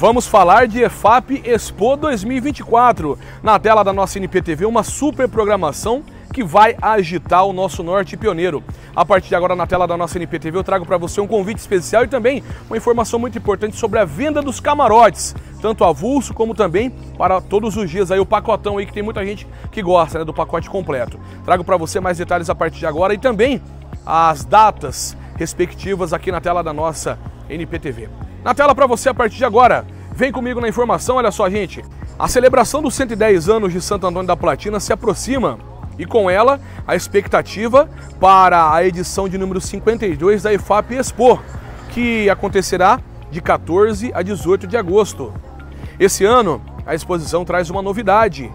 Vamos falar de EFAP Expo 2024. Na tela da nossa NPTV, uma super programação que vai agitar o nosso norte pioneiro. A partir de agora, na tela da nossa NPTV, eu trago para você um convite especial e também uma informação muito importante sobre a venda dos camarotes, tanto avulso como também para todos os dias aí o pacotão aí que tem muita gente que gosta né, do pacote completo. Trago para você mais detalhes a partir de agora e também as datas respectivas aqui na tela da nossa NPTV. Na tela para você a partir de agora. Vem comigo na informação, olha só, gente. A celebração dos 110 anos de Santo Antônio da Platina se aproxima e com ela a expectativa para a edição de número 52 da EFAP Expo, que acontecerá de 14 a 18 de agosto. Esse ano, a exposição traz uma novidade: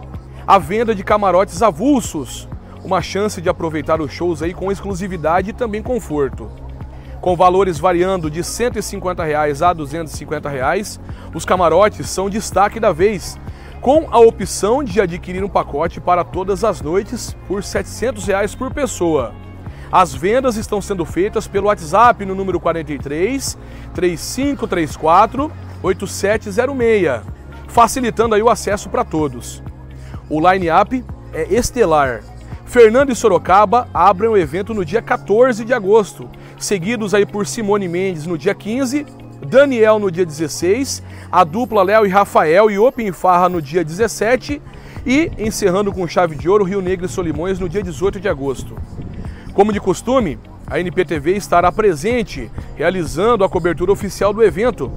a venda de camarotes avulsos, uma chance de aproveitar os shows aí com exclusividade e também conforto. Com valores variando de 150 reais a 250 reais, os camarotes são destaque da vez com a opção de adquirir um pacote para todas as noites por 700 reais por pessoa. As vendas estão sendo feitas pelo WhatsApp no número 43 3534 8706, facilitando aí o acesso para todos. O line-up é estelar. Fernando e Sorocaba abrem o evento no dia 14 de agosto, seguidos aí por Simone Mendes no dia 15 Daniel no dia 16, a dupla Léo e Rafael e Open Farra no dia 17 e encerrando com chave de ouro Rio Negro e Solimões no dia 18 de agosto. Como de costume, a NPTV estará presente, realizando a cobertura oficial do evento,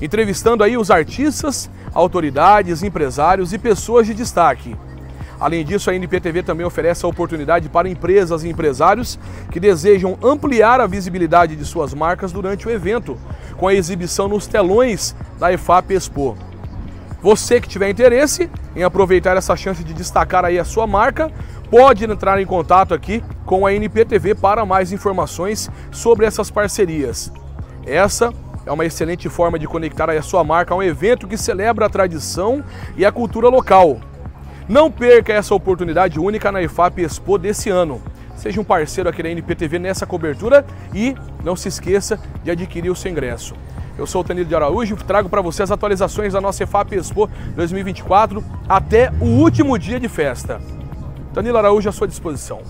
entrevistando aí os artistas, autoridades, empresários e pessoas de destaque. Além disso, a NPTV também oferece a oportunidade para empresas e empresários que desejam ampliar a visibilidade de suas marcas durante o evento, com a exibição nos telões da EFAP Expo. Você que tiver interesse em aproveitar essa chance de destacar aí a sua marca, pode entrar em contato aqui com a NPTV para mais informações sobre essas parcerias. Essa é uma excelente forma de conectar a sua marca a um evento que celebra a tradição e a cultura local. Não perca essa oportunidade única na IFAP Expo desse ano. Seja um parceiro aqui da NPTV nessa cobertura e não se esqueça de adquirir o seu ingresso. Eu sou o Tanilo de Araújo e trago para você as atualizações da nossa EFAP Expo 2024 até o último dia de festa. Danilo Araújo à sua disposição.